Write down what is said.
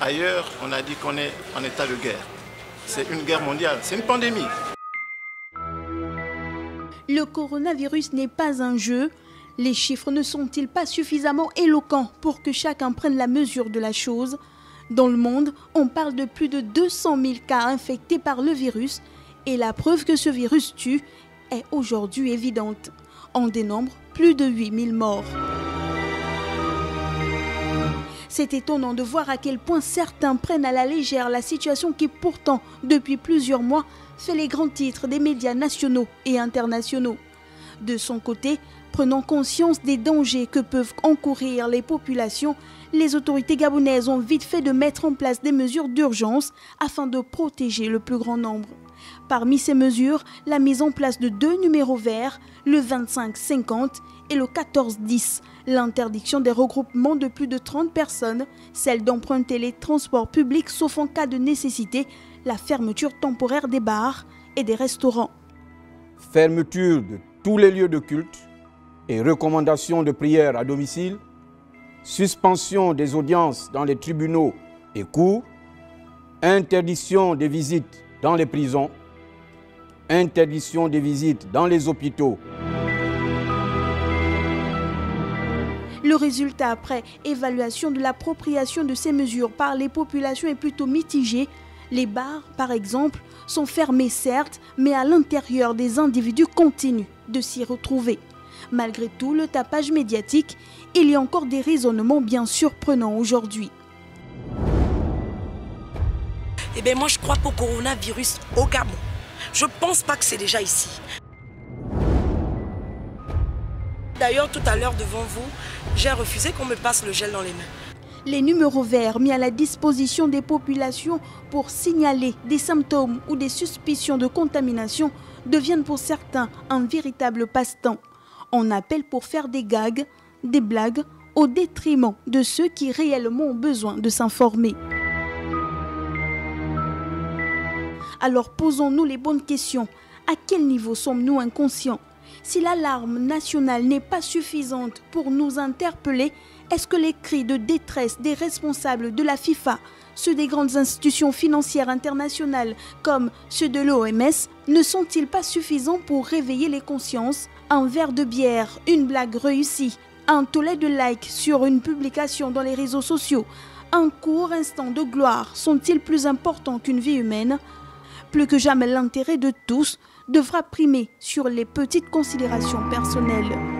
Ailleurs, on a dit qu'on est en état de guerre. C'est une guerre mondiale, c'est une pandémie. Le coronavirus n'est pas un jeu. Les chiffres ne sont-ils pas suffisamment éloquents pour que chacun prenne la mesure de la chose? Dans le monde, on parle de plus de 200 000 cas infectés par le virus et la preuve que ce virus tue est aujourd'hui évidente. On dénombre plus de 8 000 morts. C'est étonnant de voir à quel point certains prennent à la légère la situation qui pourtant, depuis plusieurs mois, fait les grands titres des médias nationaux et internationaux. De son côté, prenant conscience des dangers que peuvent encourir les populations, les autorités gabonaises ont vite fait de mettre en place des mesures d'urgence afin de protéger le plus grand nombre. Parmi ces mesures, la mise en place de deux numéros verts, le 25-50 et le 14-10, l'interdiction des regroupements de plus de 30 personnes, celle d'emprunter les transports publics sauf en cas de nécessité, la fermeture temporaire des bars et des restaurants. Fermeture de tous les lieux de culte et recommandations de prière à domicile, suspension des audiences dans les tribunaux et cours, interdiction des visites dans les prisons, interdiction des visites dans les hôpitaux. Le résultat après évaluation de l'appropriation de ces mesures par les populations est plutôt mitigé. Les bars, par exemple, sont fermés certes, mais à l'intérieur des individus continuent de s'y retrouver. Malgré tout le tapage médiatique, il y a encore des raisonnements bien surprenants aujourd'hui. Eh bien moi je crois pas au coronavirus au Gabon. Je pense pas que c'est déjà ici. D'ailleurs, tout à l'heure devant vous, j'ai refusé qu'on me passe le gel dans les mains. Les numéros verts mis à la disposition des populations pour signaler des symptômes ou des suspicions de contamination deviennent pour certains un véritable passe-temps. On appelle pour faire des gags, des blagues, au détriment de ceux qui réellement ont besoin de s'informer. Alors posons-nous les bonnes questions. À quel niveau sommes-nous inconscients? Si l'alarme nationale n'est pas suffisante pour nous interpeller, est-ce que les cris de détresse des responsables de la FIFA, ceux des grandes institutions financières internationales comme ceux de l'OMS, ne sont-ils pas suffisants pour réveiller les consciences? Un verre de bière, une blague réussie, un tollé de likes sur une publication dans les réseaux sociaux, un court instant de gloire sont-ils plus importants qu'une vie humaine? Plus que jamais l'intérêt de tous devra primer sur les petites considérations personnelles.